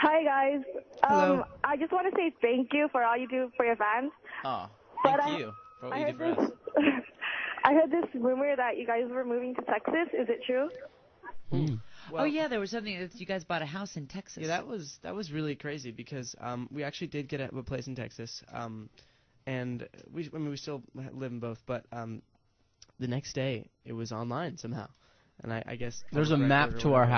Hi guys. Hello. Um, I just want to say thank you for all you do for your fans. Oh, But thank I- for what I you heard do for this. us. I heard this rumor that you guys were moving to Texas. Is it true? oh yeah, there was something that you guys bought a house in Texas. Yeah, that was that was really crazy because um, we actually did get a, a place in Texas, um, and we I mean we still live in both, but um, the next day it was online somehow, and I, I guess There's a map to our whatever.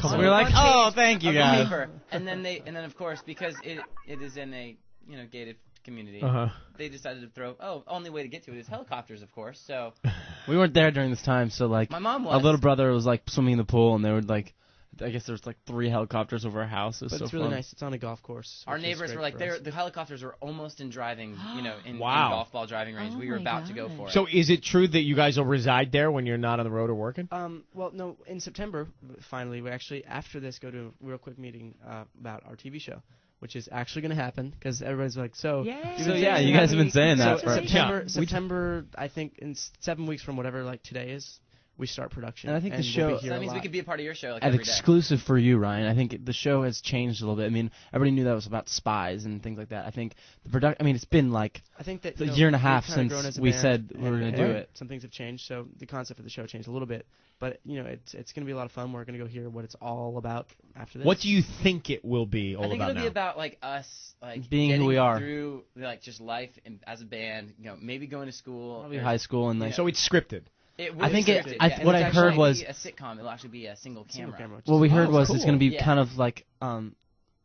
House. On we were like, oh, thank you guys. paper. And then they, and then of course, because it it is in a you know gated community, Uh-huh. they decided to throw. Oh, only way to get to it is helicopters, of course. So We weren't there during this time, so like my mom our was. little brother was like swimming in the pool, and they were like, I guess there's like three helicopters over our house. It But so it's really fun. nice. It's on a golf course. Our neighbors were like, they're, the helicopters were almost in driving, you know, in, in golf ball driving range. Oh we were my about to go for it. So is it true that you guys will reside there when you're not on the road or working? Um, well, no, in September, finally, we actually, after this, go to a real quick meeting uh, about our TV show, which is actually going to happen because everybody's like, so. Yay. So yeah, you guys have been saying that so for September, Yeah. September, I think, in seven weeks from whatever like today is, we start production. And I think the we'll show- be So here that means we lot. could be a part of your show like and every day. exclusive for you, Ryan. I think the show has changed a little bit. I mean, everybody knew that was about spies and things like that. I think the product. I mean, it's been like I think that a know, year and a half since a we band, said we were gonna do it. Some things have changed, so the concept of the show changed a little bit. But you know, it's it's going to be a lot of fun. We're going to go hear what it's all about after this. What do you think it will be all I think about it'll now? be about like us, like Being who we are. through like just life and as a band. You know, maybe going to school. probably or- high school and like. so it's scripted. It I think it- I- yeah, what it's I heard was- be a sitcom. It'll actually be a single Single camera. camera, which What is we cool. heard Oh, was it's gonna be Yeah. kind of like um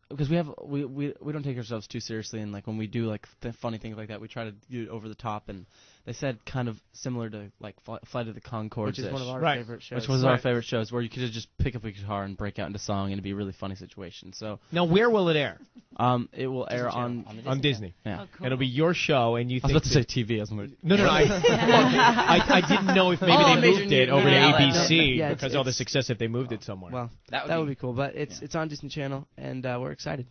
because we have we, we we don't take ourselves too seriously and like when we do like th- funny things like that we try to do it over the top and they said kind of similar to like Fl- Flight of the Conchords which is one of our Right. favorite shows. which was our favorite shows where you could just pick up a guitar and break out into song and it'd be a really funny situation. So Now, where will it air? Um it will Disney air Channel, on the On Disney. yeah. Oh, cool. It'll be your show, and you I was think about to say TV. I was gonna- No, no, no. I, I, I didn't know if maybe All they moved it over to outlets. ABC Yeah, it's- all the success if they moved it somewhere. Well, That would that be- would be cool. But it's it's on Disney Channel, and uh, we're excited.